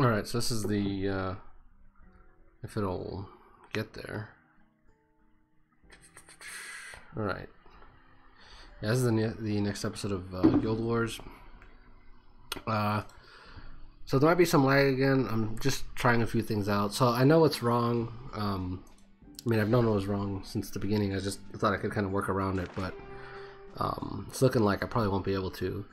Alright, so this is the, uh, if it'll get there. Alright. Yeah, this is the, the next episode of uh, Guild Wars. Uh, so there might be some lag again. I'm just trying a few things out. So I know it's wrong. Um, I mean, I've known it was wrong since the beginning. I just thought I could kind of work around it, but um, it's looking like I probably won't be able to.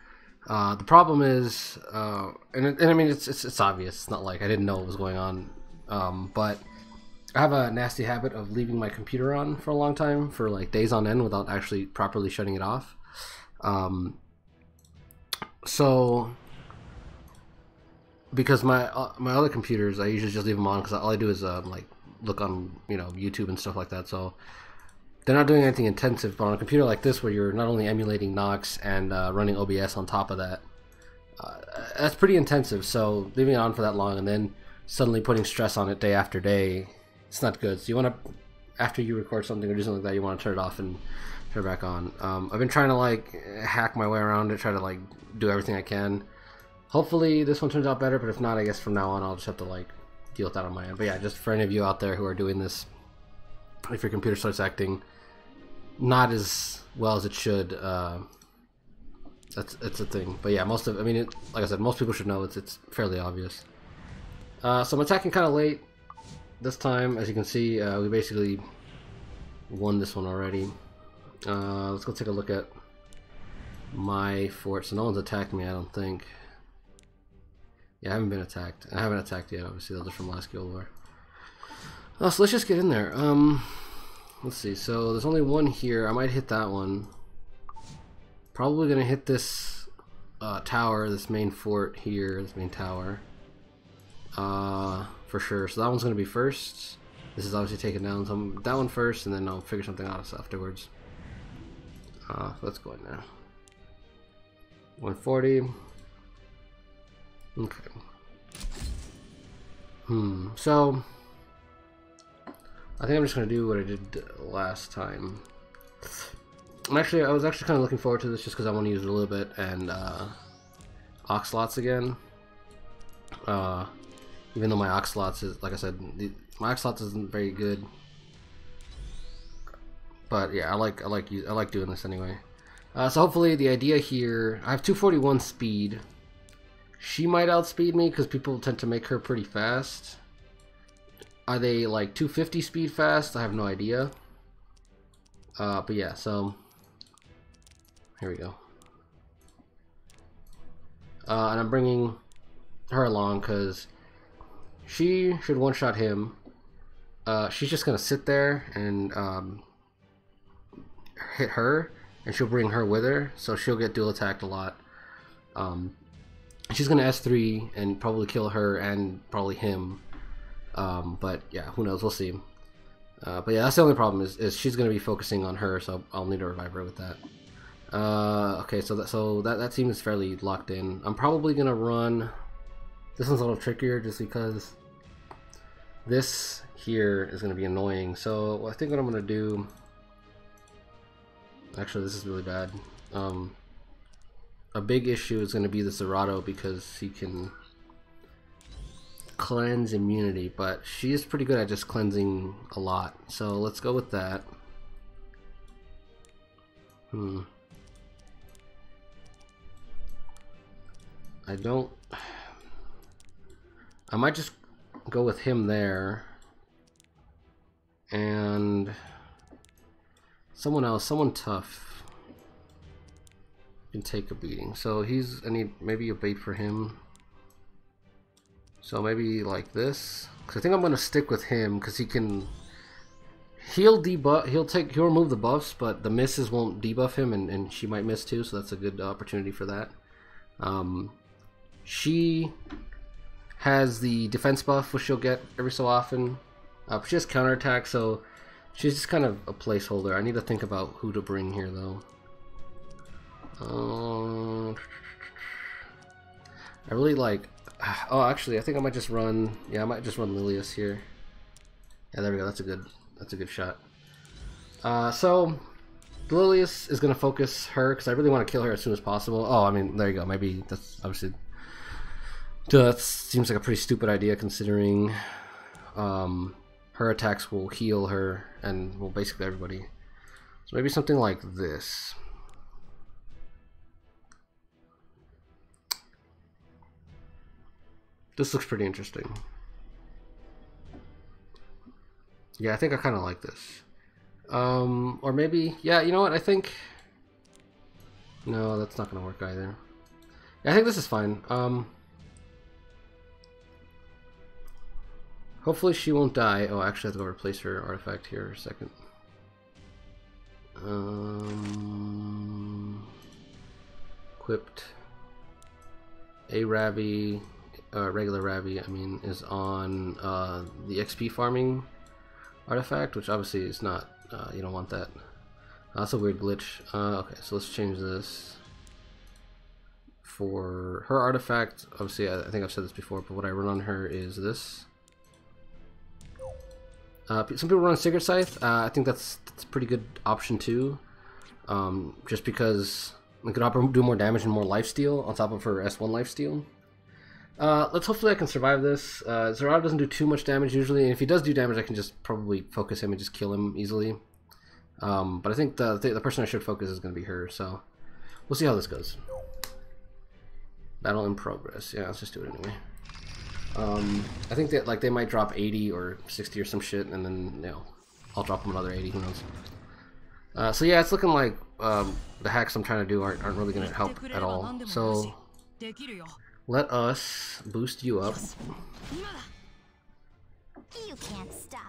Uh, the problem is, uh, and, and I mean, it's, it's, it's obvious. It's not like I didn't know what was going on, um, but I have a nasty habit of leaving my computer on for a long time, for like days on end, without actually properly shutting it off. Um, so, because my uh, my other computers, I usually just leave them on because all I do is um, like look on you know YouTube and stuff like that. So they're not doing anything intensive, but on a computer like this, where you're not only emulating Nox and uh, running OBS on top of that, uh, that's pretty intensive. So leaving it on for that long and then suddenly putting stress on it day after day, it's not good. So you want to, after you record something or do something like that, you want to turn it off and turn it back on. Um, I've been trying to like hack my way around it, try to like do everything I can. Hopefully this one turns out better, but if not, I guess from now on I'll just have to like deal with that on my end. But yeah, just for any of you out there who are doing this, if your computer starts acting not as well as it should. Uh, that's it's a thing. But yeah, most of I mean, it, like I said, most people should know it's it's fairly obvious. Uh, so I'm attacking kind of late this time. As you can see, uh, we basically won this one already. Uh, let's go take a look at my fort. So no one's attacked me, I don't think. Yeah, I haven't been attacked. I haven't attacked yet, obviously. Those are from last Guild War. Oh, so let's just get in there. Um, Let's see, so there's only one here. I might hit that one. Probably gonna hit this uh, tower, this main fort here, this main tower. Uh, for sure. So that one's gonna be first. This is obviously taken down. So I'm, that one first, and then I'll figure something out afterwards. Uh, let's go in now. 140. Okay. Hmm. So I think I'm just going to do what I did last time. I'm actually, I was actually kind of looking forward to this just because I want to use it a little bit and uh, Oxalots again. Uh, even though my Oxalots is, like I said, the, my Oxalots isn't very good. But yeah, I like I like I like doing this anyway. Uh, so hopefully the idea here, I have 241 speed. She might outspeed me because people tend to make her pretty fast. Are they like 250 speed fast? I have no idea. Uh, but yeah, so here we go. Uh, and I'm bringing her along because she should one-shot him. Uh, she's just gonna sit there and um, hit her, and she'll bring her with her, so she'll get dual attacked a lot. Um, she's gonna S3 and probably kill her and probably him um, but yeah, who knows? We'll see. Uh, but yeah, that's the only problem is, is she's going to be focusing on her, so I'll need to revive her with that. Uh, okay, so that so that that team is fairly locked in. I'm probably gonna run. This one's a little trickier just because this here is gonna be annoying. So I think what I'm gonna do. Actually, this is really bad. Um, a big issue is gonna be the Zerato because he can cleanse immunity, but she is pretty good at just cleansing a lot. So let's go with that. Hmm. I don't... I might just go with him there. And... Someone else, someone tough can take a beating. So he's, I need maybe a bait for him. So maybe like this. Cause I think I'm gonna stick with him because he can. He'll debuff. He'll take. He'll remove the buffs, but the misses won't debuff him, and, and she might miss too. So that's a good opportunity for that. Um, she has the defense buff, which she'll get every so often. Uh, she has counterattack, so she's just kind of a placeholder. I need to think about who to bring here, though. Uh, I really like Oh, actually, I think I might just run. Yeah, I might just run Lilias here. Yeah, there we go. That's a good. That's a good shot. Uh, so Lilias is gonna focus her because I really want to kill her as soon as possible. Oh, I mean, there you go. Maybe that's obviously that seems like a pretty stupid idea considering um, her attacks will heal her and well basically everybody. So maybe something like this. This looks pretty interesting. Yeah, I think I kind of like this. Um, or maybe, yeah, you know what, I think... No, that's not going to work either. Yeah, I think this is fine. Um, hopefully she won't die. Oh, actually I have to go replace her artifact here a second. Um, equipped. A Ravi, uh, regular Ravi, I mean, is on uh, the XP farming artifact, which obviously is not, uh, you don't want that. That's a weird glitch. Uh, okay, so let's change this. For her artifact, obviously, I, I think I've said this before, but what I run on her is this. Uh, some people run Sigurd Scythe. Uh, I think that's, that's a pretty good option too. Um, just because it could do more damage and more lifesteal on top of her S1 lifesteal. Uh, let's hopefully I can survive this. Uh, doesn't do too much damage usually, and if he does do damage, I can just probably focus him and just kill him easily. Um, but I think the, the, the person I should focus is going to be her, so we'll see how this goes. Battle in progress. Yeah, let's just do it anyway. Um, I think that like they might drop 80 or 60 or some shit, and then you know I'll drop them another 80. Who knows? Uh, so yeah, it's looking like um, the hacks I'm trying to do aren't, aren't really going to help at all. So let us boost you up.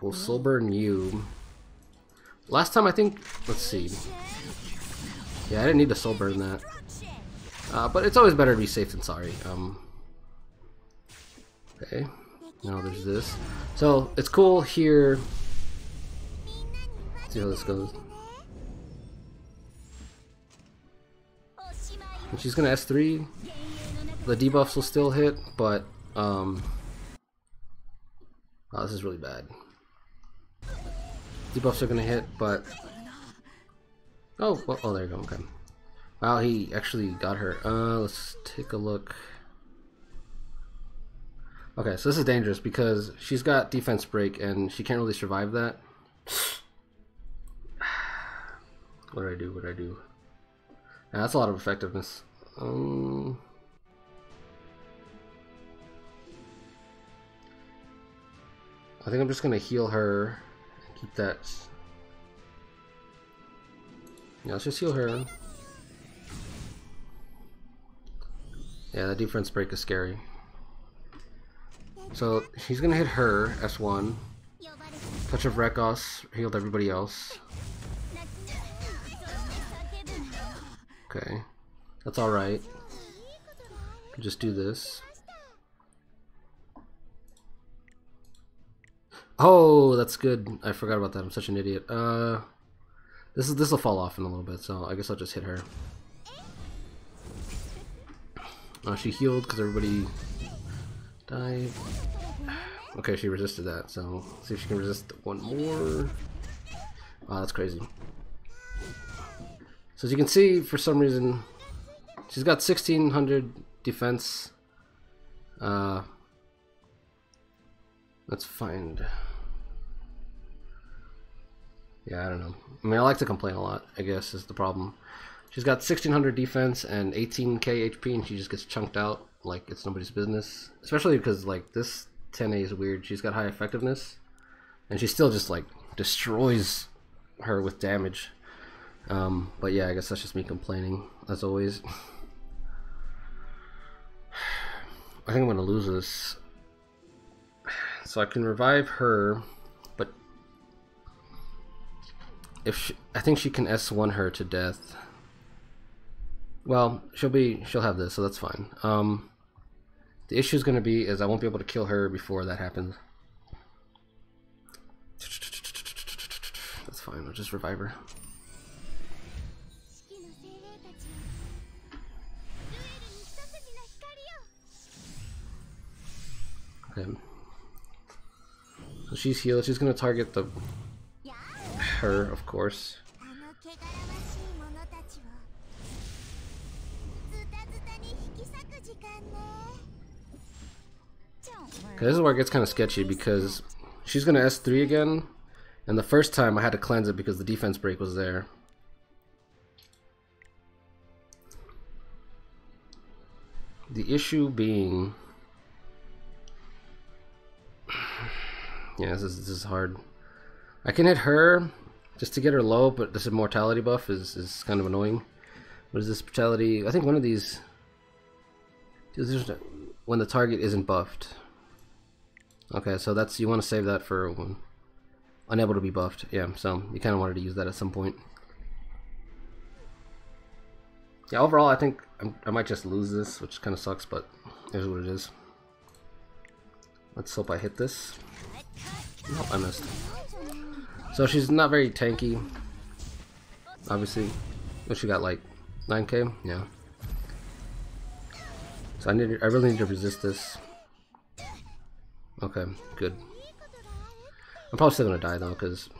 We'll soul burn you. Last time I think, let's see. Yeah, I didn't need to soul burn that. Uh, but it's always better to be safe than sorry. Um, okay, now there's this. So it's cool here. Let's see how this goes. And she's gonna S3 the debuffs will still hit, but um, oh, this is really bad. Debuffs are gonna hit, but oh, well, oh, there you go. Okay. Wow, he actually got her. Uh, let's take a look. Okay, so this is dangerous because she's got defense break and she can't really survive that. what do I do? What do I do? Yeah, that's a lot of effectiveness. Um, I think I'm just gonna heal her keep that. Yeah, let's just heal her. Yeah, that defense break is scary. So she's gonna hit her S1. Touch of Rekos healed everybody else. Okay, that's all right. Just do this. Oh, that's good. I forgot about that. I'm such an idiot. Uh, this is this will fall off in a little bit, so I guess I'll just hit her. Uh, she healed because everybody died. Okay, she resisted that, so see if she can resist one more. Wow, that's crazy. So as you can see, for some reason, she's got 1600 defense. Uh, let's find. Yeah, I don't know. I mean, I like to complain a lot, I guess, is the problem. She's got 1600 defense and 18k HP, and she just gets chunked out like it's nobody's business. Especially because, like, this 10A is weird. She's got high effectiveness, and she still just, like, destroys her with damage. Um, but yeah, I guess that's just me complaining, as always. I think I'm going to lose this. So I can revive her if she, I think she can S1 her to death. Well, she'll be she'll have this, so that's fine. Um, the issue is going to be is I won't be able to kill her before that happens. That's fine. I'll just revive her. Okay. So she's healed. She's going to target the her, of course. This is where it gets kind of sketchy because she's gonna S3 again, and the first time I had to cleanse it because the defense break was there. The issue being... Yeah, this is, this is hard. I can hit her just to get her low, but this immortality buff is, is kind of annoying. What is this brutality? I think one of these... When the target isn't buffed. Okay, so that's you want to save that for when unable to be buffed. Yeah, so you kind of wanted to use that at some point. Yeah, overall, I think I'm, i might just lose this, which kind of sucks, but here's what it is. Let's hope I hit this. Nope, I missed. So she's not very tanky, obviously. What she got, like 9k? Yeah. So I need, I really need to resist this. Okay, good. I'm probably still gonna die though, because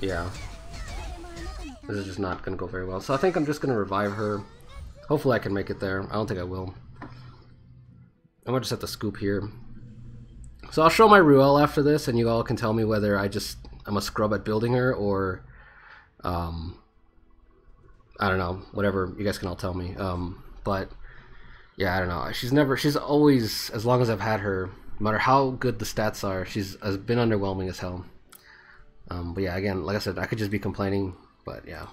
Yeah. This is just not gonna go very well. So I think I'm just gonna revive her. Hopefully I can make it there. I don't think I will. I'm gonna just have to scoop here. So I'll show my Ruele after this, and you all can tell me whether I just I'm a scrub at building her or, um, I don't know, whatever you guys can all tell me. Um, but yeah, I don't know. She's never, she's always, as long as I've had her, no matter how good the stats are, she's has been underwhelming as hell. Um, but yeah, again, like I said, I could just be complaining, but yeah.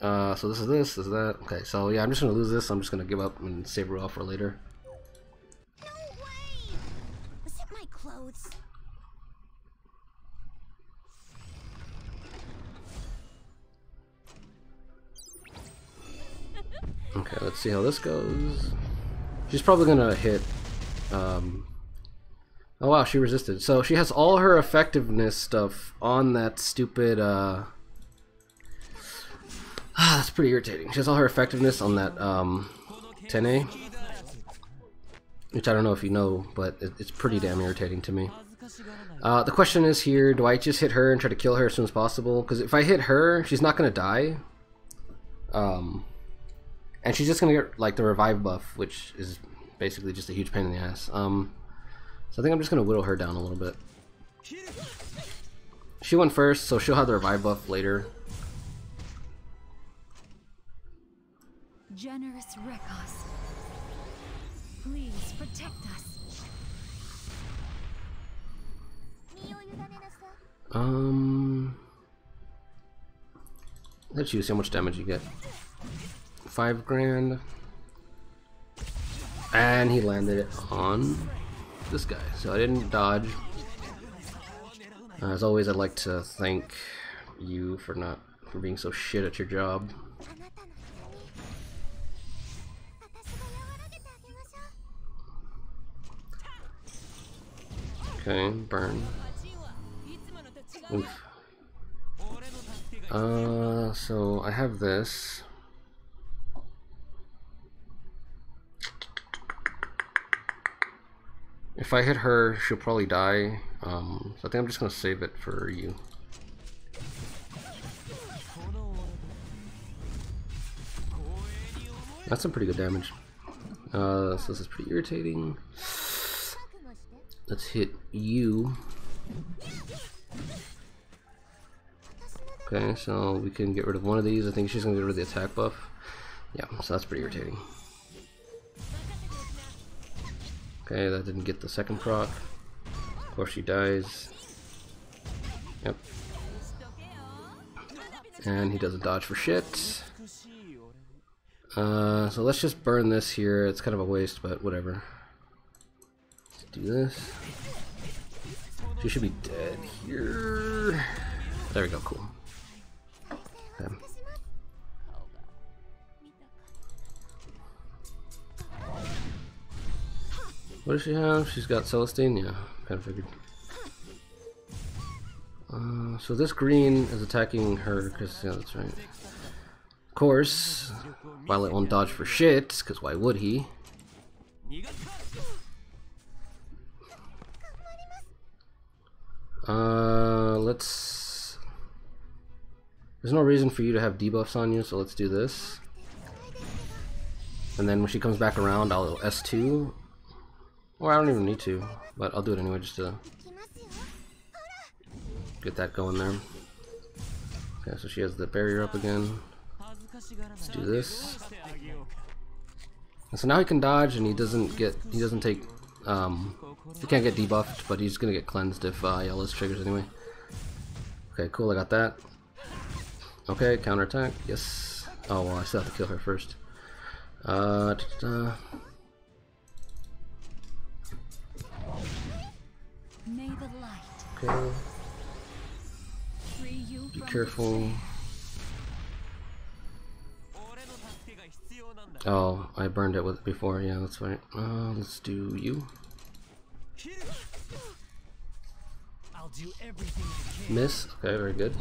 Uh, so this is this, this is that. Okay, so yeah, I'm just gonna lose this. I'm just gonna give up and save Ruele for later. No way! Was it my clothes? Okay, let's see how this goes. She's probably gonna hit. Um, oh wow, she resisted. So she has all her effectiveness stuff on that stupid. Uh, ah, that's pretty irritating. She has all her effectiveness on that um, Tene, which I don't know if you know, but it, it's pretty damn irritating to me. Uh, the question is here: Do I just hit her and try to kill her as soon as possible? Because if I hit her, she's not gonna die. Um, and she's just gonna get like the revive buff, which is basically just a huge pain in the ass. Um, so I think I'm just gonna whittle her down a little bit. She went first, so she'll have the revive buff later. Generous Rekos, please protect us. Um, let's use how much damage you get five grand. And he landed it on this guy. So I didn't dodge. As always, I'd like to thank you for not for being so shit at your job. Okay, burn. Oof. Uh, so I have this. If I hit her, she'll probably die. Um, so I think I'm just gonna save it for you. That's some pretty good damage. Uh, so this is pretty irritating. Let's hit you. Okay, so we can get rid of one of these. I think she's gonna get rid of the attack buff. Yeah, so that's pretty irritating. Okay, that didn't get the second proc. Of course she dies. Yep. And he doesn't dodge for shit. Uh, so let's just burn this here. It's kind of a waste, but whatever. Do this. She should be dead here. There we go, cool. Okay. What does she have? She's got Celestine? Yeah, kind of figured. Uh, so this green is attacking her, because, yeah, that's right. Of course, Violet won't dodge for shit, because why would he? Uh, let's... There's no reason for you to have debuffs on you, so let's do this. And then when she comes back around, I'll S2. Or I don't even need to, but I'll do it anyway just to get that going there. Okay, so she has the barrier up again. Let's do this. And so now he can dodge, and he doesn't get, he doesn't take, um, he can't get debuffed, but he's gonna get cleansed if uh, Yella's triggers anyway. Okay, cool, I got that. Okay, counterattack, yes. Oh, well, I still have to kill her first. Uh, da -da -da. Okay. Be careful. Oh, I burned it with before. Yeah, that's right. Uh, let's do you. Miss. Okay, very good.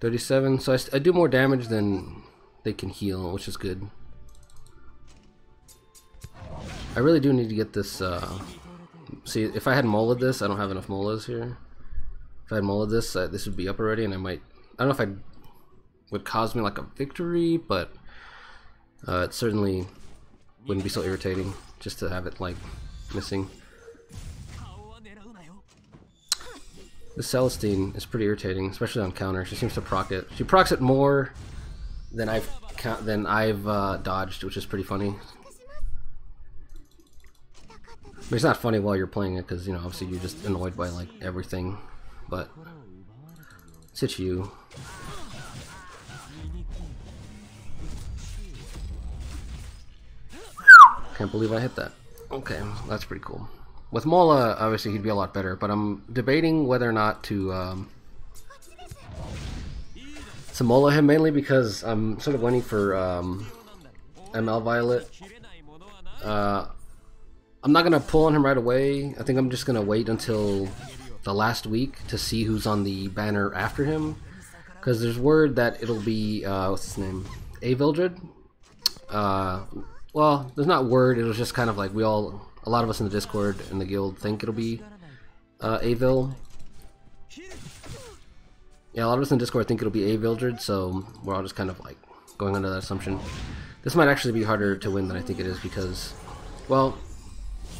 Thirty-seven. So I, I do more damage than they can heal, which is good. I really do need to get this. Uh, see, if I had molded this, I don't have enough molas here. If I had molded this, uh, this would be up already, and I might. I don't know if I would cause me like a victory, but uh, it certainly wouldn't be so irritating just to have it like missing. The Celestine is pretty irritating, especially on counter. She seems to proc it. She procs it more than I've than I've uh, dodged, which is pretty funny. But it's not funny while you're playing it because you know obviously you're just annoyed by like everything but it's you. Can't believe I hit that. Okay, that's pretty cool. With Mola, obviously he'd be a lot better, but I'm debating whether or not to um, to Mola him mainly because I'm sort of waiting for um, ML Violet. Uh, I'm not gonna pull on him right away. I think I'm just gonna wait until the last week to see who's on the banner after him. Because there's word that it'll be, uh, what's his name? Avildred? Uh, well, there's not word, it was just kind of like we all, a lot of us in the Discord and the guild think it'll be uh, Avil. Yeah, a lot of us in Discord think it'll be Avildred, so we're all just kind of like going under that assumption. This might actually be harder to win than I think it is because, well,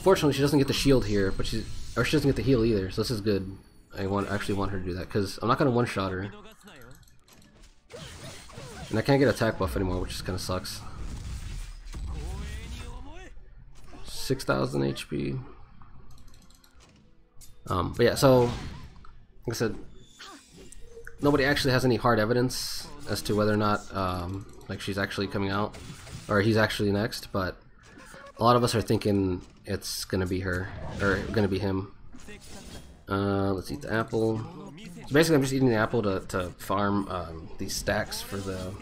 fortunately she doesn't get the shield here, but she's or she doesn't get the heal either, so this is good. I want actually want her to do that, because I'm not going to one-shot her. And I can't get attack buff anymore, which just kind of sucks. 6,000 HP. Um, but yeah, so, like I said, nobody actually has any hard evidence as to whether or not, um, like, she's actually coming out, or he's actually next, but a lot of us are thinking it's gonna be her, or gonna be him. Uh, let's eat the apple. So basically, I'm just eating the apple to, to farm um, these stacks for the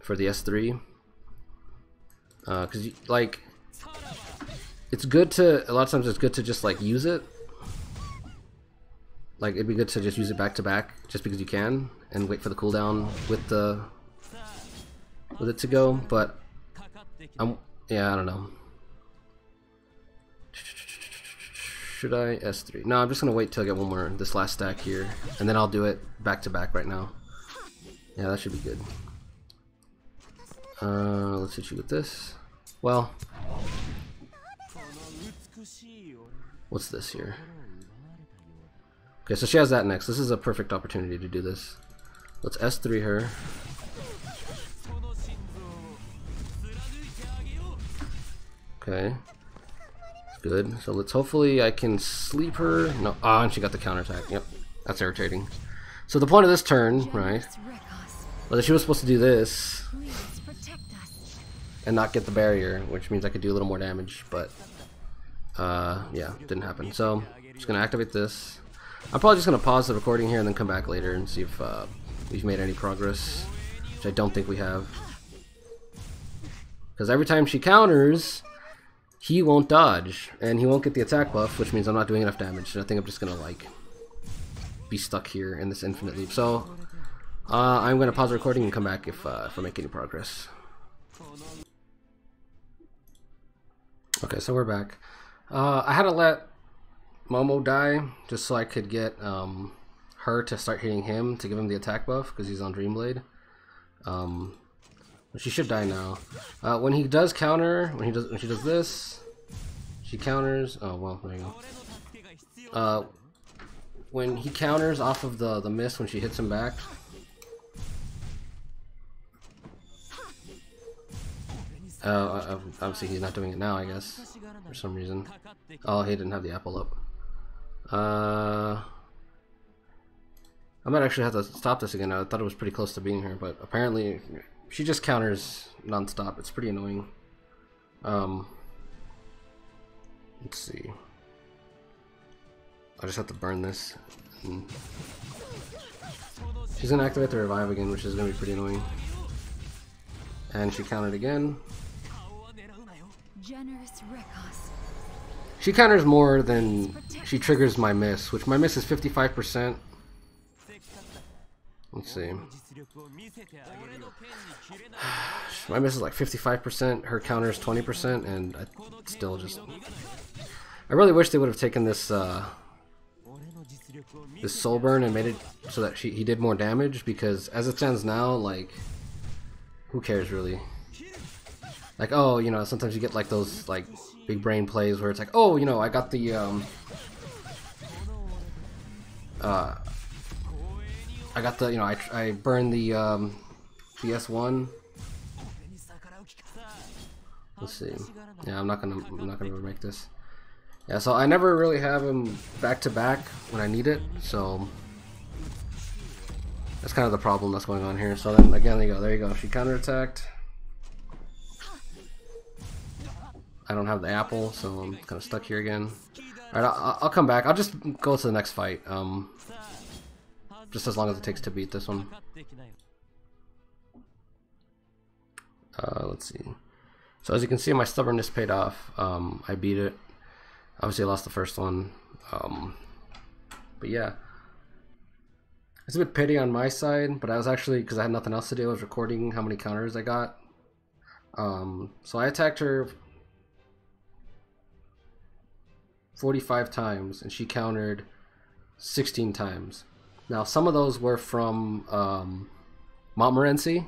for the S3. Because, uh, like, it's good to, a lot of times it's good to just, like, use it. Like, it'd be good to just use it back to back, just because you can, and wait for the cooldown with the, with it to go, but, I'm, yeah, I don't know. Should I? S3. No, I'm just to wait till I get one more, this last stack here, and then I'll do it back to back right now. Yeah, that should be good. Uh, let's hit you with this. Well, what's this here? Okay, so she has that next. This is a perfect opportunity to do this. Let's S3 her. Okay. Good. So let's hopefully I can sleep her. No. Ah, and she got the counterattack. Yep. That's irritating. So the point of this turn, right? Well, she was supposed to do this and not get the barrier, which means I could do a little more damage, but uh, yeah, didn't happen. So just gonna activate this. I'm probably just gonna pause the recording here and then come back later and see if uh, we've made any progress, which I don't think we have. Because every time she counters, he won't dodge, and he won't get the attack buff, which means I'm not doing enough damage, and I think I'm just gonna, like, be stuck here in this infinite loop. So, uh, I'm gonna pause the recording and come back if, uh, if I make any progress. Okay, so we're back. Uh, I had to let Momo die just so I could get um, her to start hitting him to give him the attack buff because he's on Dreamblade. Um, she should die now. Uh, when he does counter, when he does, when she does this, she counters. Oh well, there you go. Uh, when he counters off of the the miss when she hits him back. Uh, obviously he's not doing it now, I guess, for some reason. Oh, he didn't have the apple up. Uh, I might actually have to stop this again. I thought it was pretty close to being here, but apparently she just counters non-stop. It's pretty annoying. Um, let's see. I just have to burn this. She's gonna activate the revive again, which is gonna be pretty annoying. And she countered again. She counters more than she triggers my miss, which my miss is 55%. Let's see. My miss is like 55%, her counter is 20%, and I still just... I really wish they would have taken this, uh, this soul burn and made it so that she, he did more damage, because as it stands now, like, who cares really? Like, oh, you know, sometimes you get like those, like, big brain plays where it's like, oh, you know, I got the, um, uh, I got the, you know, I, I burned the, um, the S1. Let's see. Yeah, I'm not gonna, I'm not gonna make this. Yeah, so I never really have him back to back when I need it, so that's kind of the problem that's going on here. So then again, there you go, there you go. She counterattacked. I don't have the apple, so I'm kind of stuck here again. Alright, I'll, I'll, come back. I'll just go to the next fight. Um, just as long as it takes to beat this one. Uh, let's see. So as you can see, my stubbornness paid off. Um, I beat it. Obviously, I lost the first one. Um, but yeah. It's a bit pity on my side, but I was actually, because I had nothing else to do, I was recording how many counters I got. Um, so I attacked her 45 times and she countered 16 times. Now, some of those were from um, Montmorancy,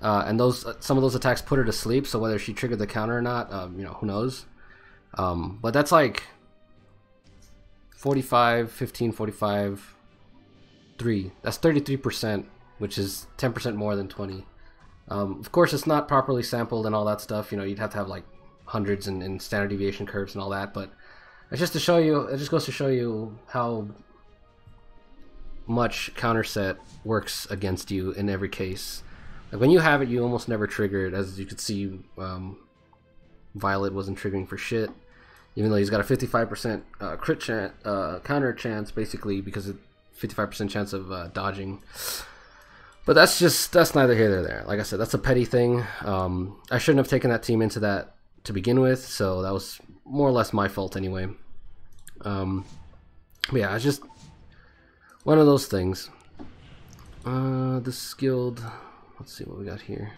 uh, and those some of those attacks put her to sleep. So whether she triggered the counter or not, um, you know, who knows? Um, but that's like 45, 15, 45, 3. That's 33%, which is 10% more than 20. Um, of course, it's not properly sampled and all that stuff. You know, you'd have to have like hundreds and standard deviation curves and all that, but it's just to show you, it just goes to show you how much counter set works against you in every case. Like when you have it, you almost never trigger it. As you could see, um, Violet wasn't triggering for shit, even though he's got a 55% uh, crit chance, uh, counter chance, basically because of 55% chance of uh, dodging. But that's just that's neither here nor there. Like I said, that's a petty thing. Um, I shouldn't have taken that team into that to begin with, so that was more or less my fault anyway. Um, but yeah, it's just one of those things. Uh, the skilled. Let's see what we got here.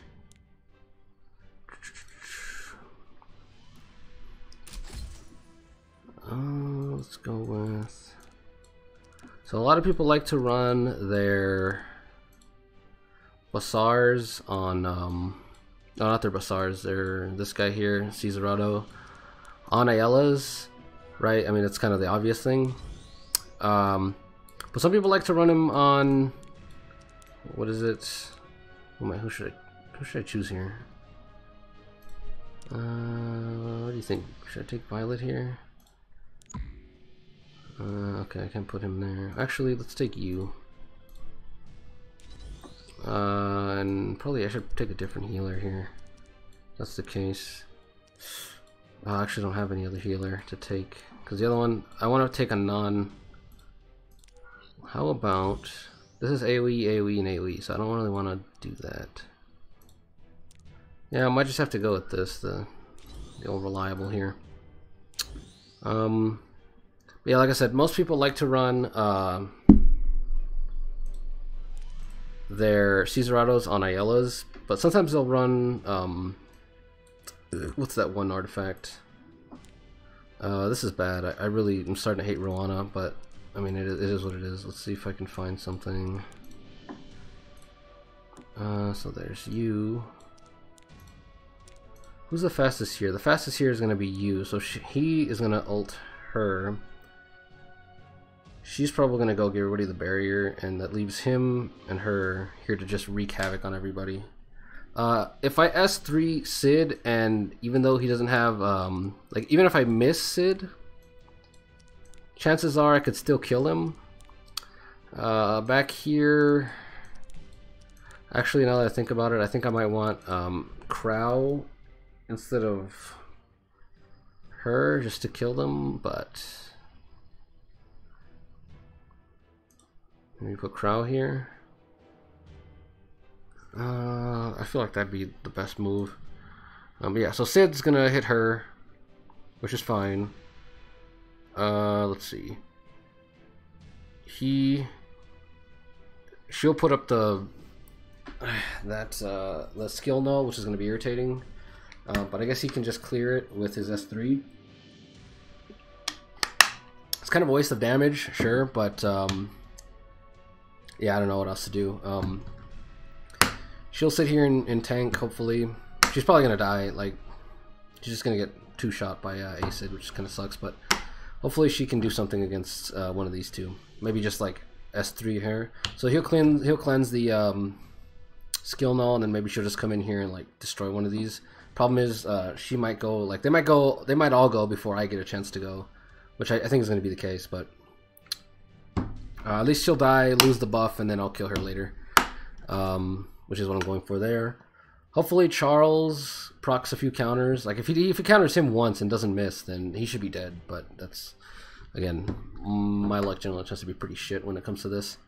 Uh, let's go with. So a lot of people like to run their Basars on. Um, no, not their Basars. They're this guy here, Caesarado, on Ayelas, right? I mean, it's kind of the obvious thing. Um, but some people like to run him on. What is it? Who, I, who should I? Who should I choose here? Uh, what do you think? Should I take Violet here? Uh, okay, I can't put him there. Actually, let's take you. Uh, and probably I should take a different healer here. That's the case. I actually don't have any other healer to take. Because the other one, I want to take a non... How about... This is AoE, AoE, and AoE, so I don't really want to do that. Yeah, I might just have to go with this, the, the old reliable here. Um, yeah, like I said, most people like to run uh, their Caesarados on Ayelas, but sometimes they'll run um, what's that one artifact? Uh, this is bad. I, I really am starting to hate Roana, but I mean, it, it is what it is. Let's see if I can find something. Uh, so there's you. Who's the fastest here? The fastest here is going to be you. So she, he is going to ult her. She's probably going to go get everybody the barrier, and that leaves him and her here to just wreak havoc on everybody. Uh, if I S3 Cidd, and even though he doesn't have, um, like, even if I miss Cidd, chances are I could still kill him. Uh, back here, actually, now that I think about it, I think I might want um, Crow instead of her just to kill them, but maybe put Crow here. Uh, I feel like that'd be the best move. Um, yeah, so Cidd's gonna hit her, which is fine. Uh, let's see. He, she'll put up the that uh, the skill null, which is gonna be irritating. Uh, but I guess he can just clear it with his S3. It's kind of a waste of damage, sure, but um, yeah, I don't know what else to do. Um, she'll sit here and, and, tank, hopefully. She's probably going to die, like, she's just going to get two-shot by uh, Acid, which kind of sucks, but hopefully she can do something against uh, one of these two. Maybe just, like, S3 here. So he'll clean, he'll cleanse the um, skill null, and then maybe she'll just come in here and, like, destroy one of these. Problem is, uh, she might go like they might go, they might all go before I get a chance to go, which I, I think is going to be the case. But uh, at least she'll die, lose the buff, and then I'll kill her later, um, which is what I'm going for there. Hopefully Charles procs a few counters. Like if he if he counters him once and doesn't miss, then he should be dead. But that's again, my luck generally tends to be pretty shit when it comes to this.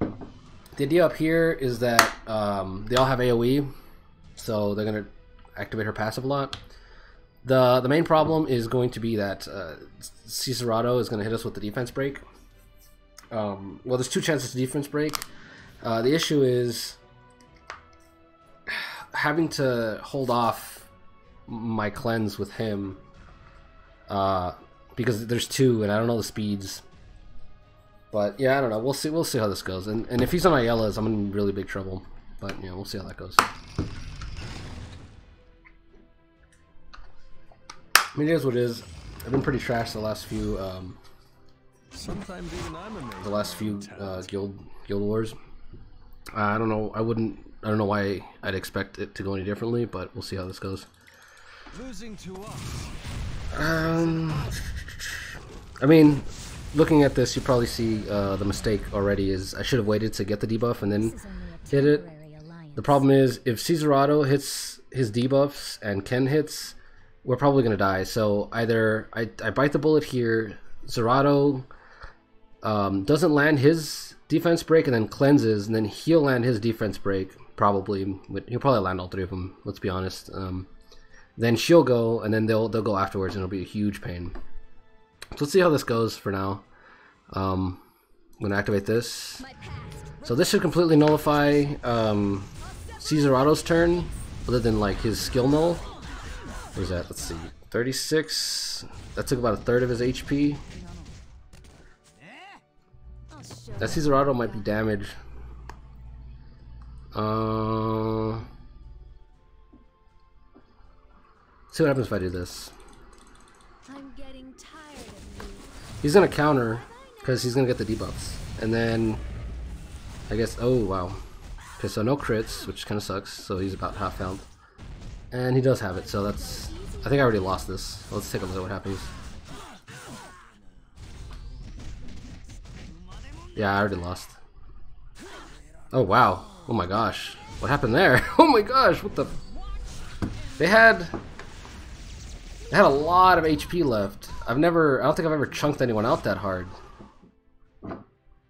The idea up here is that um, they all have AoE, so they're going to activate her passive a lot. The the main problem is going to be that uh, Cesarado is going to hit us with the defense break. Um, well, there's two chances to defense break. Uh, the issue is having to hold off my cleanse with him uh, because there's two and I don't know the speeds. But yeah, I don't know. We'll see. We'll see how this goes. And and if he's on Ayelas, I'm in really big trouble. But yeah, we'll see how that goes. I mean, it is what it is. I've been pretty trash the last few, um, Sometimes even I'm amazed. the last few uh, guild guild wars. Uh, I don't know. I wouldn't. I don't know why I'd expect it to go any differently, but we'll see how this goes. Losing to us. Um, I mean, looking at this, you probably see uh, the mistake already. Is I should have waited to get the debuff and then hit it. The problem is if Cesarado hits his debuffs and Ken hits, we're probably gonna die. So either I, I bite the bullet here, Zerato um, doesn't land his defense break and then cleanses, and then he'll land his defense break probably. He'll probably land all three of them. Let's be honest. Um, then she'll go, and then they'll they'll go afterwards, and it'll be a huge pain. So let's see how this goes for now. Um, I'm gonna activate this. So this should completely nullify um, turn, other than like his skill null. What is that? Let's see. 36. That took about a third of his HP. That Cesarado might be damaged. Uh, see what happens if I do this. He's gonna counter because he's gonna get the debuffs, and then I guess. Oh wow. Okay, so no crits, which kind of sucks. So he's about half health, and he does have it. So that's. I think I already lost this. Let's take a look at what happens. Yeah, I already lost. Oh wow. Oh my gosh. What happened there? Oh my gosh. What the? They had. They had a lot of HP left. I've never. I don't think I've ever chunked anyone out that hard.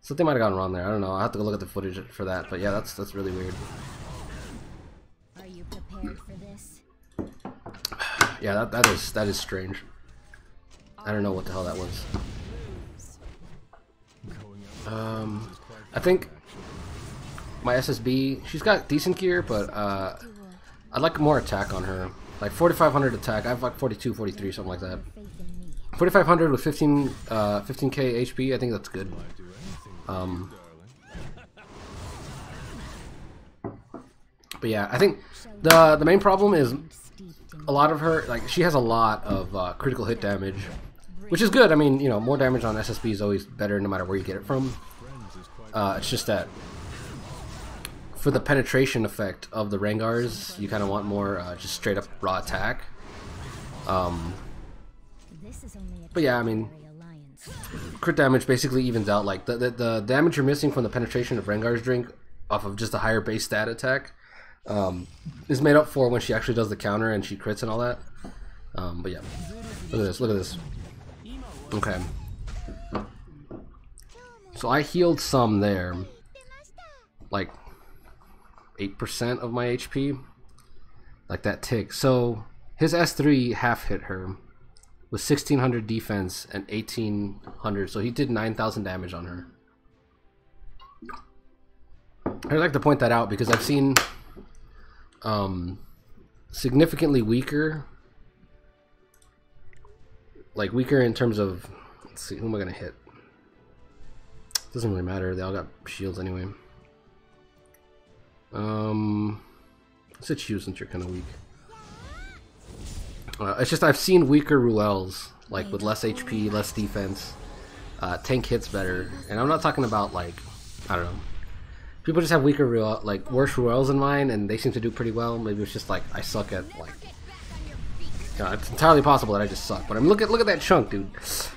Something might have gone wrong there. I don't know. I have to go look at the footage for that. But yeah, that's that's really weird. Are you prepared? Yeah, that that is that is strange. I don't know what the hell that was. Um, I think my SSB. She's got decent gear, but uh, I'd like more attack on her. like 4500 attack. I have like 42, 43, something like that. Faith in me. 4500 with 15 uh 15k HP. I think that's good. Um, but yeah, I think the the main problem is a lot of her like she has a lot of uh, critical hit damage, which is good. I mean, you know, more damage on SSB is always better, no matter where you get it from. Uh, it's just that for the penetration effect of the Rangars, you kind of want more uh, just straight up raw attack. Um, But yeah, I mean- crit damage basically evens out. Like the, the the damage you're missing from the penetration of Rengar's drink off of just a higher base stat attack um, is made up for when she actually does the counter and she crits and all that. Um, but yeah, look at this. Look at this. Okay. So I healed some there, like eight percent of my HP, like that tick. So his S3 half hit her with 1600 defense and 1800 so he did 9000 damage on her i'd like to point that out because i've seen um significantly weaker. Like weaker in terms of let's see who am i gonna hit? Doesn't really matter they all got shields anyway. Um let's hit you since you're kind of weak. Uh, it's just I've seen weaker Rueles, like with less HP, less defense, uh, tank hits better, and I'm not talking about like I don't know. People just have weaker Ruele, like worse royals in mine, and they seem to do pretty well. Maybe it's just like I suck at like. It's entirely possible that I just suck, but I mean, look at look at that chunk, dude. It's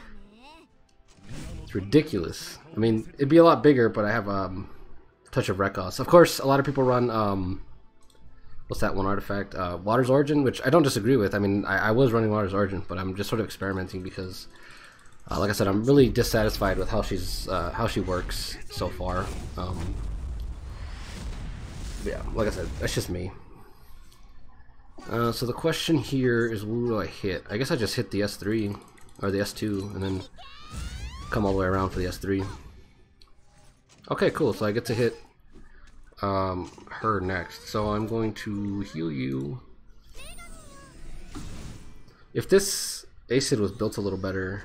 ridiculous. I mean, it'd be a lot bigger, but I have um, touch of Rekos. Of course, a lot of people run um, what's that one artifact? Uh, Water's Origin, which I don't disagree with. I mean, I, I was running Water's Origin, but I'm just sort of experimenting because, uh, like I said, I'm really dissatisfied with how she's uh, how she works so far. Um, yeah, like I said, that's just me. Uh, so the question here is, what do I hit? I guess I just hit the S3 or the S2, and then come all the way around for the S3. Okay, cool. So I get to hit um, her next. So I'm going to heal you. If this Acid was built a little better,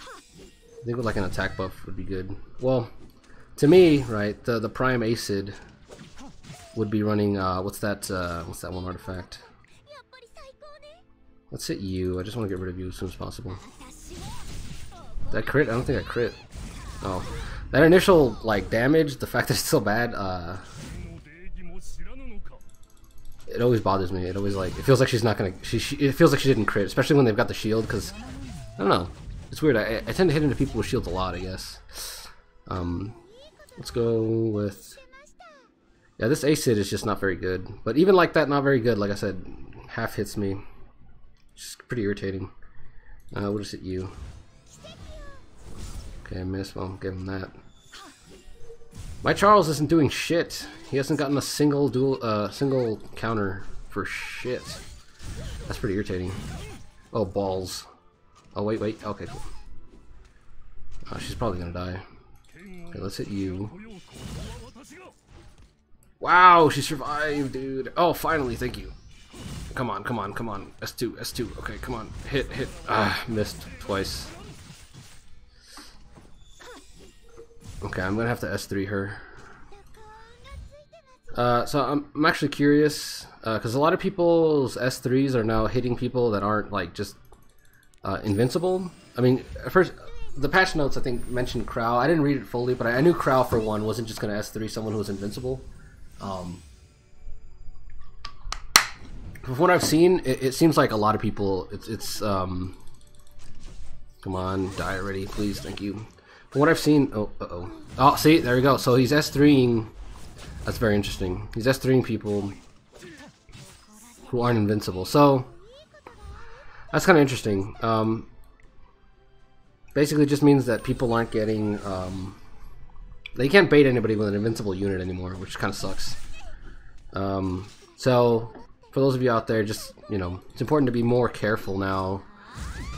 I think with like an attack buff would be good. Well, to me, right, the the Prime Acid would be running. Uh, what's that? Uh, what's that one artifact? Let's hit you. I just want to get rid of you as soon as possible. That crit? I don't think I crit. Oh, that initial like damage, the fact that it's so bad, uh, it always bothers me. It always like it feels like she's not gonna. She, she it feels like she didn't crit, especially when they've got the shield. Because I don't know, it's weird. I, I tend to hit into people with shields a lot. I guess. Um, let's go with. Yeah, this acid is just not very good. But even like that, not very good. Like I said, half hits me. It's pretty irritating. Uh, we'll just hit you. Okay, I missed. Well, give him that. My Charles isn't doing shit. He hasn't gotten a single dual, uh, single counter for shit. That's pretty irritating. Oh balls. Oh wait, wait. Okay, cool. Oh, she's probably gonna die. Okay, let's hit you. Wow, she survived, dude. Oh, finally, thank you. Come on, come on, come on. S2, S2. Okay, come on. Hit, hit. Ah, missed twice. Okay, I'm gonna have to S3 her. Uh, so I'm, I'm actually curious because a lot of people's S3s are now hitting people that aren't like just uh, invincible. I mean, at first the patch notes I think mentioned Krau. I didn't read it fully, but I, I knew Krau for one wasn't just gonna S3 someone who was invincible. Um, from what I've seen, it, it seems like a lot of people. It's it's um. Come on, die already, please. Thank you. From what I've seen, oh, uh oh, oh, see, there we go. So he's S3ing. That's very interesting. He's S3ing people who aren't invincible. So that's kind of interesting. Um, basically, just means that people aren't getting. Um, they can't bait anybody with an invincible unit anymore, which kind of sucks. Um, so for those of you out there, just you know, it's important to be more careful now.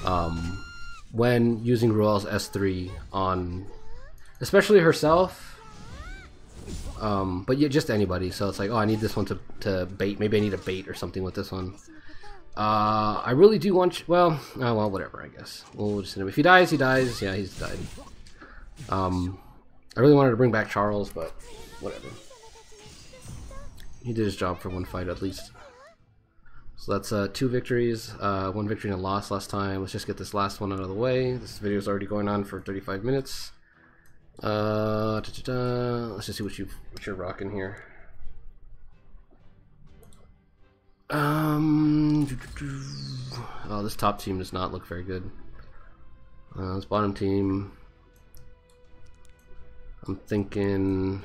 Um, when using Ruele's S3 on, especially herself, um, but yeah, just anybody. So it's like, oh, I need this one to, to bait. Maybe I need a bait or something with this one. Uh, I really do want. Well, oh, well, whatever. I guess we'll just if he dies, he dies. Yeah, he's died. Um, I really wanted to bring back Charles, but whatever. He did his job for one fight at least. So that's uh, two victories, uh, one victory and a loss last time. Let's just get this last one out of the way. This video is already going on for 35 minutes. Uh, da -da -da. Let's just see what you what you're rocking here. Um, oh, this top team does not look very good. Uh, this bottom team, I'm thinking.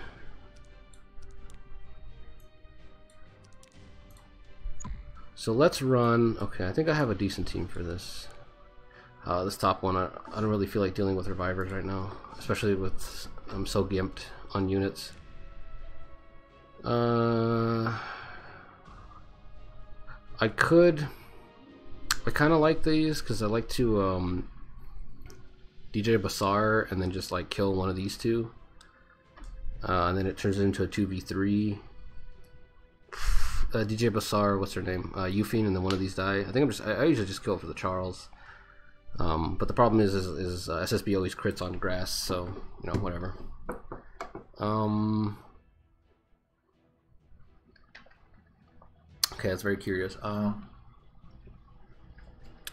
So let's run. Okay, I think I have a decent team for this. Uh, this top one, I, I don't really feel like dealing with revivers right now, especially with I'm so gimped on units. Uh, I could. I kind of like these because I like to um, DJ Basar and then just like kill one of these two, uh, and then it turns into a two v three. Uh, DJ Basar, what's her name? Uh, Yufine, and then one of these die. I think I'm just. I, I usually just kill for the Charles. Um, but the problem is, is, is uh, SSB always crits on grass, so you know whatever. Um. Okay, that's very curious. Uh,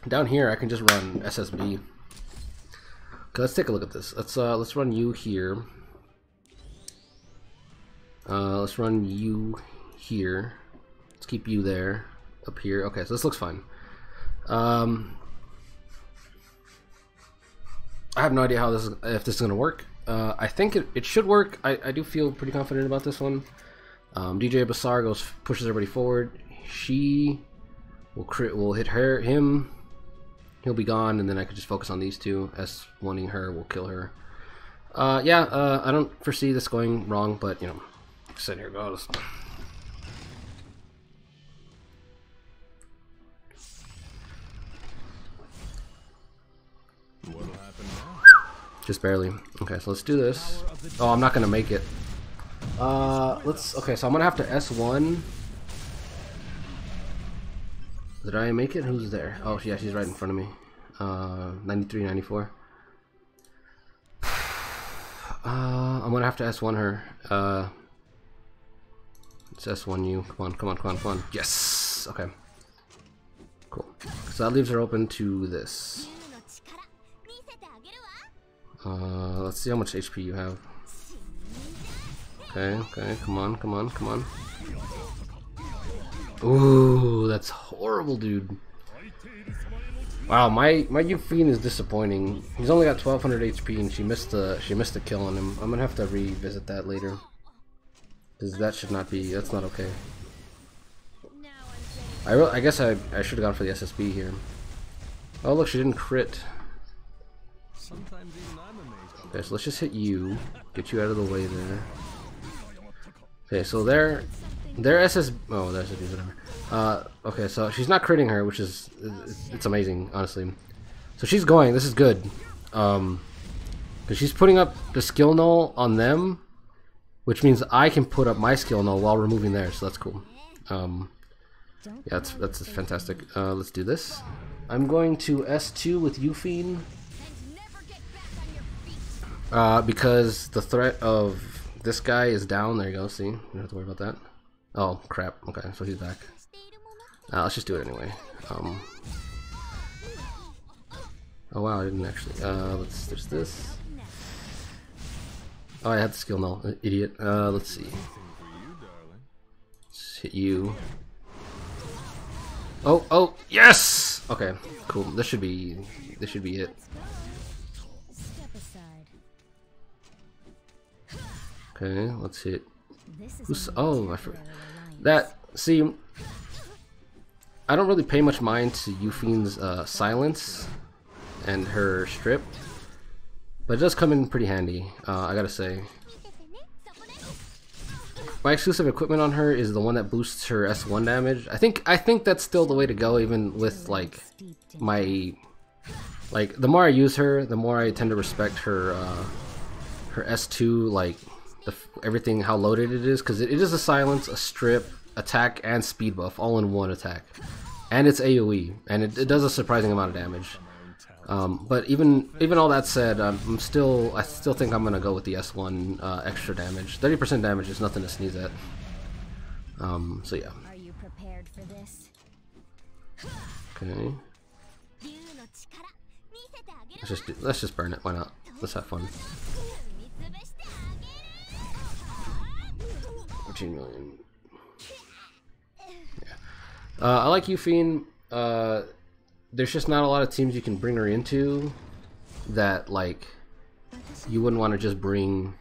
down here, I can just run SSB. Okay, let's take a look at this. Let's uh, let's run you here. Uh, let's run you here. Let's keep you there, up here. Okay, so this looks fine. Um, I have no idea how this is, if this is gonna work. Uh, I think it, it should work. I, I do feel pretty confident about this one. Um, DJ Basar goes pushes everybody forward. She will crit will hit her him. He'll be gone, and then I could just focus on these two. S wanting her will kill her. Uh, yeah, uh, I don't foresee this going wrong, but you know, here goes. Just barely. Okay, so let's do this. Oh, I'm not gonna make it. Uh, let's. Okay, so I'm gonna have to S1. Did I make it? Who's there? Oh, yeah, she's right in front of me. Uh, 93, 94. Uh, I'm gonna have to S1 her. Uh, it's S1U. Come on, come on, come on, come on. Yes! Okay. Cool. So that leaves her open to this. Uh, let's see how much HP you have. Okay, okay, come on, come on, come on. Ooh, that's horrible, dude. Wow, my my Yufine is disappointing. He's only got 1200 HP, and she missed the she missed the kill on him. I'm gonna have to revisit that later because that should not be. That's not okay. I'm. I re I guess I I should have gone for the SSB here. Oh look, she didn't crit. Sometimes even I'm amazed. Okay, so let's just hit you. Get you out of the way there. Okay, so there, their SS. Oh, their SSB, whatever. Uh, okay, so she's not critting her, which is it's amazing, honestly. So she's going. This is good. Um, because she's putting up the skill null on them, which means I can put up my skill now while removing theirs. So that's cool. Um, yeah, that's that's fantastic. Uh, let's do this. I'm going to S2 with Yufine. Uh, because the threat of this guy is down. There you go. See, you don't have to worry about that. Oh crap. Okay, so he's back. Uh, let's just do it anyway. Um, oh wow, I didn't actually. Uh, let's. There's this. Oh, I had the skill null, uh, idiot. Uh, let's see. Let's hit you. Oh, oh, yes. Okay, cool. This should be. This should be it. Okay, let's hit Who's- oh, I for- temporary alliance. That see, I don't really pay much mind to Yufine's uh, silence and her strip, but it does come in pretty handy, uh, I gotta say. My exclusive equipment on her is the one that boosts her S1 damage. I think I think that's still the way to go even with like my like the more I use her, the more I tend to respect her uh, her S2 like the, everything how loaded it is because it, it is a silence, a strip, attack, and speed buff all in one attack, and it's AOE and it, it does a surprising amount of damage. My own talent. Um, but even even all that said, um, I'm still I still think I'm gonna go with the S1 uh, extra damage. 30% damage is nothing to sneeze at. Um, so yeah, Are you prepared for this? okay. Let's just do, let's just burn it. Why not? Let's have fun. 14 million. Yeah. Uh, I like Yufine. Uh, there's just not a lot of teams you can bring her into that like you wouldn't want to just bring.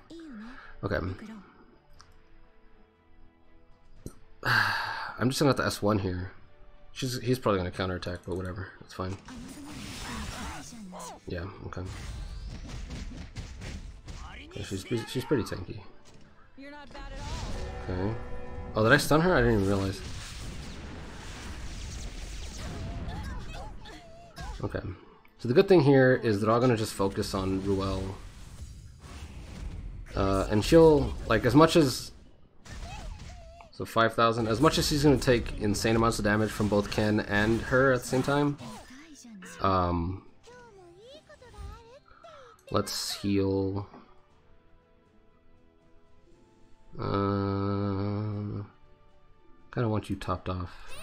Okay. I'm just gonna have to S1 here. She's he's probably gonna counterattack, but whatever, it's fine. Yeah, okay. Okay, she's she's pretty tanky. You're not bad at all. Okay. Oh, did I stun her? I didn't even realize. Okay. So the good thing here is they're all gonna just focus on Ruele. Uh, and she'll, like, as much as... So 5,000. As much as she's gonna take insane amounts of damage from both Ken and her at the same time, um... Let's heal... Uh, kind of want you topped off.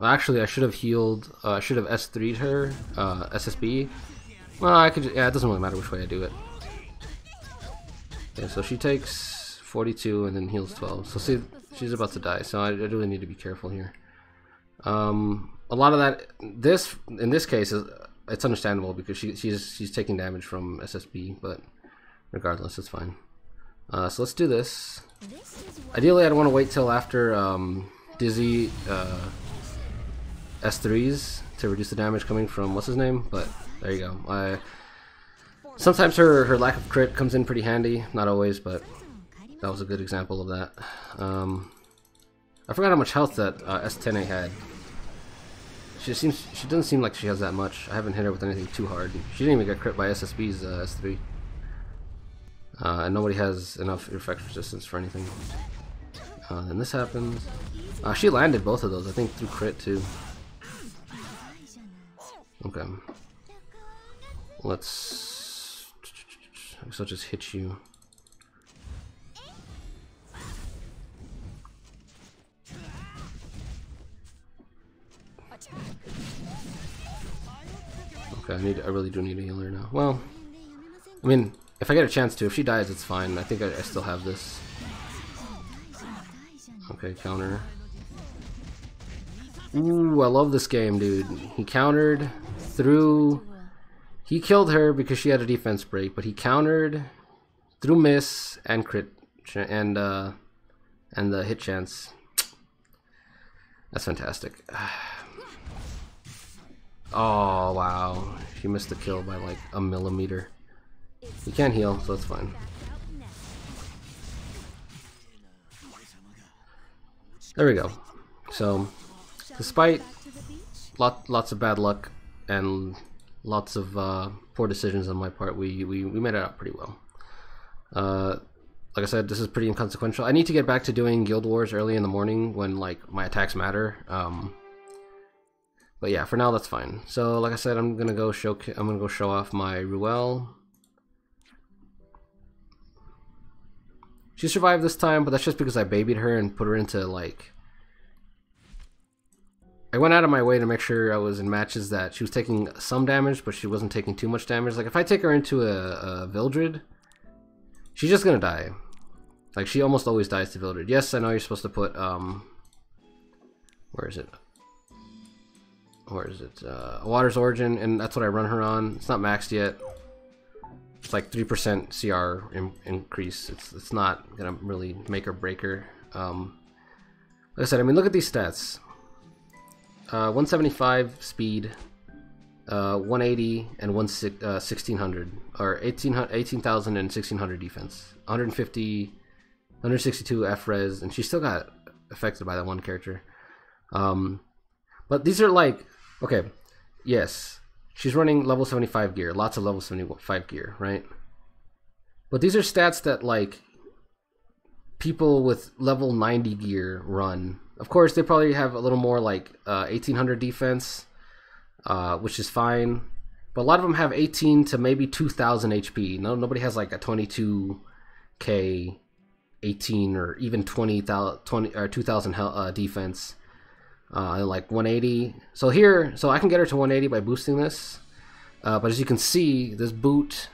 Well, actually, I should have healed. Uh, I should have S3'd her. Uh, SSB. Well, I could. Yeah, it doesn't really matter which way I do it. Okay, so she takes 42 and then heals 12. So see, she's about to die. So I, I really need to be careful here. Um, a lot of that. This in this case is it's understandable because she, she's she's taking damage from SSB, but regardless, it's fine. Uh, so let's do this. This is what Ideally, I'd want to wait till after um, Dizzy uh, S3s to reduce the damage coming from what's his name, but there you go. I sometimes her her lack of crit comes in pretty handy, not always, but that was a good example of that. Um, I forgot how much health that uh, S10A had. She seems she doesn't seem like she has that much. I haven't hit her with anything too hard. She didn't even get crit by SSB's uh, S3. Uh, and nobody has enough effect resistance for anything. Uh, then this happens. Uh, she landed both of those, I think, through crit too. Okay. Let's. I guess I'll just hit you. Okay, I need. I really do need a healer now. Well, I mean, if I get a chance to, if she dies, it's fine. I think I, I still have this. Okay, counter. Ooh, I love this game, dude. He countered through. He killed her because she had a defense break, but he countered through miss and crit and uh and the hit chance. That's fantastic. Oh wow, she missed the kill by like a millimeter. You can't heal, so that's fine. There we go. So, despite lot, lots of bad luck and lots of uh, poor decisions on my part, we, we, we made it out pretty well. Uh, like I said, this is pretty inconsequential. I need to get back to doing Guild Wars early in the morning when like my attacks matter. Um, but yeah, for now that's fine. So like I said, I'm gonna go show I'm gonna go show off my Ruele. She survived this time, but that's just because I babied her and put her into like. I went out of my way to make sure I was in matches that she was taking some damage, but she wasn't taking too much damage. Like if I take her into a, a Vildred, she's just gonna die. Like she almost always dies to Vildred. Yes, I know you're supposed to put um. Where is it? Where is it? Uh, Water's Origin, and that's what I run her on. It's not maxed yet. It's like three percent CR in, increase. It's it's not gonna really make or break her. Um, like I said, I mean, look at these stats. Uh, 175 speed, uh, 180 and one uh, 1600 or 18,000 18,000 and 1600 defense. 150, 162 F res, and she still got affected by that one character. Um, but these are like okay, yes, she's running level 75 gear, lots of level 75 gear, right? But these are stats that like people with level 90 gear run Of course, they probably have a little more like uh, 1800 defense, uh, which is fine. But a lot of them have 18 to maybe 2000 HP. No, nobody has like a 22k 18 or even 20,000 20 or 2000 hel- uh, defense. Uh, like 180. So here, so I can get her to 180 by boosting this. Uh, but as you can see, this boot,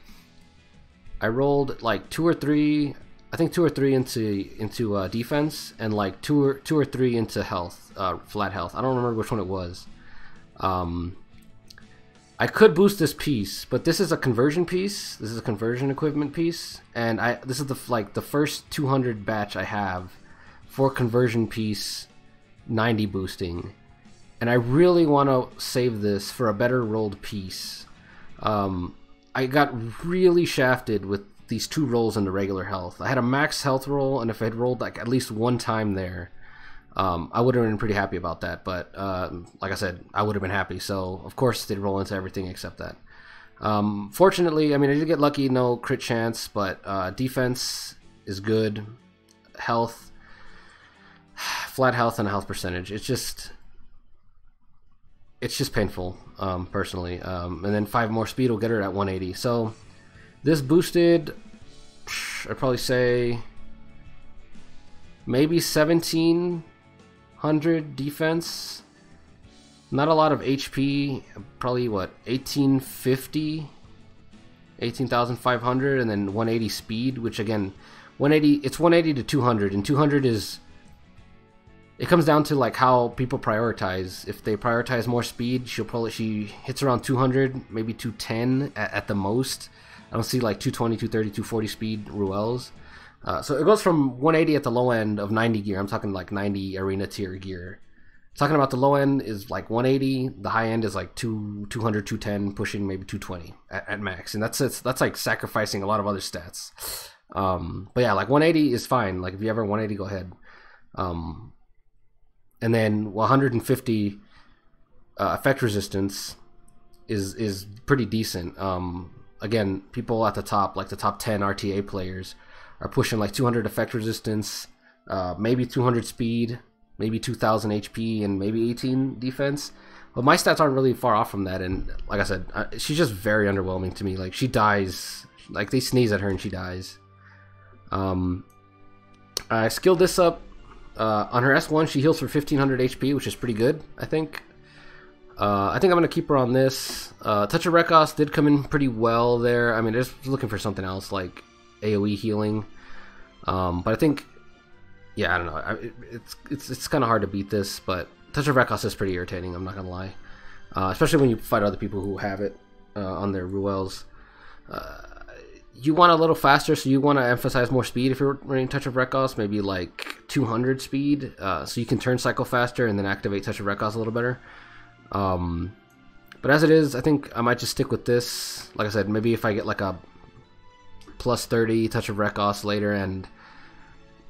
I rolled like two or three. I think two or three into into uh, defense and like two or two or three into health, uh, flat health. I don't remember which one it was. Um, I could boost this piece, but this is a conversion piece. This is a conversion equipment piece, and I this is the like the first 200 batch I have for conversion piece 90 boosting, and I really want to save this for a better rolled piece. Um, I got really shafted with these two rolls into regular health. I had a max health roll, and if I had rolled like at least one time there, um, I would have been pretty happy about that. But uh, like I said, I would have been happy. So of course they'd roll into everything except that. Um, fortunately, I mean I did get lucky, no crit chance, but uh, defense is good. Health, flat health, and a health percentage. It's just it's just painful, um, personally. Um, and then five more speed will get her at 180. So this boosted, I'd probably say maybe 1700 defense. Not a lot of HP. Probably what 1850, 18,500, and then 180 speed. Which again, 180. It's 180 to 200, and 200 is it comes down to like how people prioritize. If they prioritize more speed, she'll probably she hits around 200, maybe 210 at, at the most. I don't see like 220, 230, 240 speed Rueles. Uh, so it goes from 180 at the low end of 90 gear. I'm talking like 90 arena tier gear. Talking about the low end is like 180. The high end is like two, 200, 210, pushing maybe 220 at, at max. And that's it's, that's like sacrificing a lot of other stats. Um, but yeah, like 180 is fine. Like if you ever 180, go ahead. Um, and then 150 uh, effect resistance is is pretty decent. Um, again, people at the top, like the top 10 RTA players, are pushing like 200 effect resistance, uh, maybe 200 speed, maybe 2000 HP, and maybe 18 defense. But my stats aren't really far off from that. And like I said, uh, she's just very underwhelming to me. Like she dies, like they sneeze at her and she dies. Um, I skilled this up uh, on her S1, she heals for 1500 HP, which is pretty good, I think. Uh, I think I'm going to keep her on this. Uh, Touch of Rekos did come in pretty well there. I mean, just looking for something else like AoE healing. Um, but I think, yeah, I don't know. I, it, it's it's it's kind of hard to beat this, but Touch of Rekos is pretty irritating. I'm not gonna lie, uh, especially when you fight other people who have it uh, on their Rueles. Uh, you want a little faster, so you want to emphasize more speed if you're running Touch of Rekos, maybe like 200 speed, uh, so you can turn cycle faster and then activate Touch of Rekos a little better. Um, but as it is, I think I might just stick with this. Like I said, maybe if I get like a plus 30 Touch of Rekos later and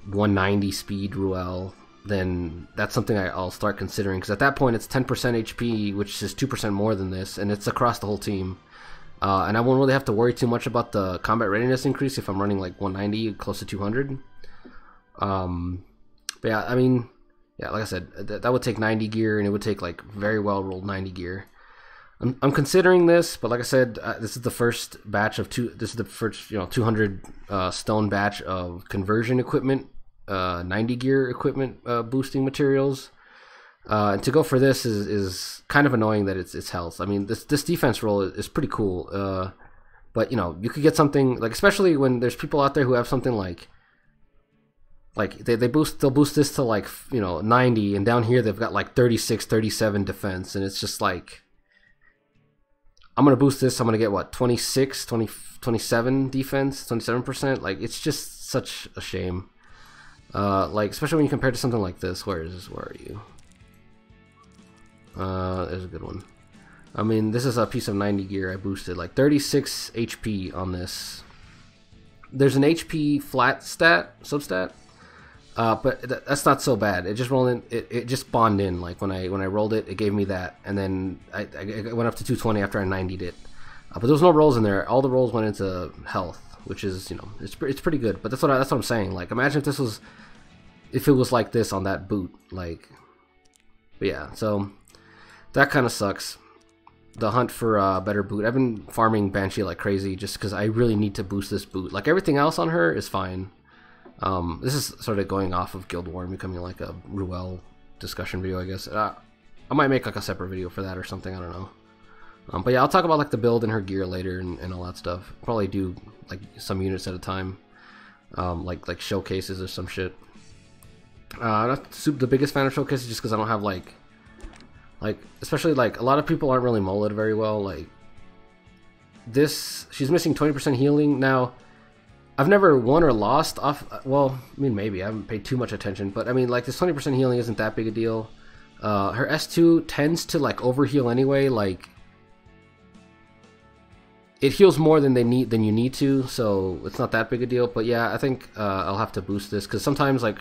190 speed Ruele, then that's something I, will start considering. Because at that point, it's 10% HP, which is 2% more than this, and it's across the whole team. Uh, and I won't really have to worry too much about the combat readiness increase if I'm running like 190, close to 200. Um, but yeah, I mean, yeah, like I said, th- that would take 90 gear, and it would take like very well rolled 90 gear. I'm, I'm considering this, but like I said, uh, this is the first batch of two. This is the first you know 200 uh, stone batch of conversion equipment, uh, 90 gear equipment uh, boosting materials. Uh, and to go for this is, is kind of annoying that it's it's health. I mean, this this defense roll is, is pretty cool. Uh, but you know, you could get something like, especially when there's people out there who have something like, like they, they boost they'll boost this to like you know 90, and down here they've got like 36, 37 defense, and it's just like, I'm gonna boost this. I'm gonna get what 26, 20, 27 defense, 27 percent. Like it's just such a shame. Uh, like especially when you compare to something like this. Where is this? Where are you? Uh, there's a good one. I mean, this is a piece of 90 gear I boosted. Like 36 HP on this. There's an HP flat stat, substat. Uh, but th that's not so bad. It just rolled in. It, it just spawned in. Like when I when I rolled it, it gave me that, and then I, I went up to 220 after I 90'd it. Uh, but there was no rolls in there. All the rolls went into health, which is you know it's it's pretty good. But that's what I, that's what I'm saying. Like imagine if this was if it was like this on that boot, like, but yeah, so that kind of sucks. The hunt for a better boot. I've been farming Banshee like crazy just because I really need to boost this boot. Like everything else on her is fine. Um, this is sort of going off of Guild War and becoming like a Ruele discussion video, I guess. Uh, I might make like a separate video for that or something. I don't know. Um, but yeah, I'll talk about like the build and her gear later and, and all that stuff. Probably do like some units at a time, um, like like showcases or some shit. Uh, not super, the biggest fan of showcases just because I don't have like, like especially like a lot of people aren't really mullet very well. Like this, she's missing twenty percent healing now. I've never won or lost off. Well, I mean maybe I haven't paid too much attention, but I mean like this twenty percent healing isn't that big a deal. Uh, her S2 tends to like overheal anyway. Like it heals more than they need than you need to, so it's not that big a deal. But yeah, I think uh, I'll have to boost this because sometimes like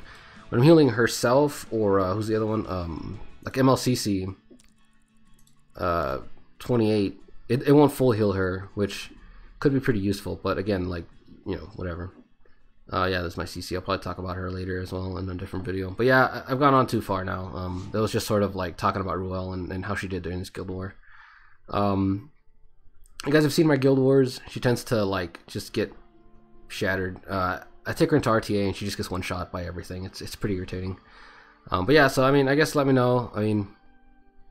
when I'm healing herself or uh, who's the other one, um, like MLCC, uh, 28, it, it won't full heal her, which could be pretty useful. But again, like you know, whatever. Uh, yeah, that's my CC. I'll probably talk about her later as well in a different video. But yeah, I've gone on too far now. Um, that was just sort of like talking about Ruele and, and how she did during this Guild War. Um, you guys have seen my Guild Wars. She tends to like just get shattered. Uh, I take her into RTA and she just gets one shot by everything. It's it's pretty irritating. Um, but yeah, so I mean, I guess let me know. I mean,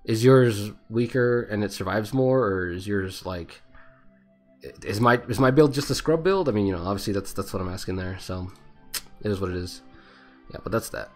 is yours weaker and it survives more, or is yours like is my is my build just a scrub build? I mean, you know, obviously that's that's what I'm asking there. So it is what it is. Yeah, but that's that.